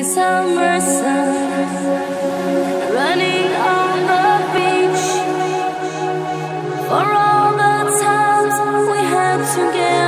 It's summer sun running on the beach for all the times we had together.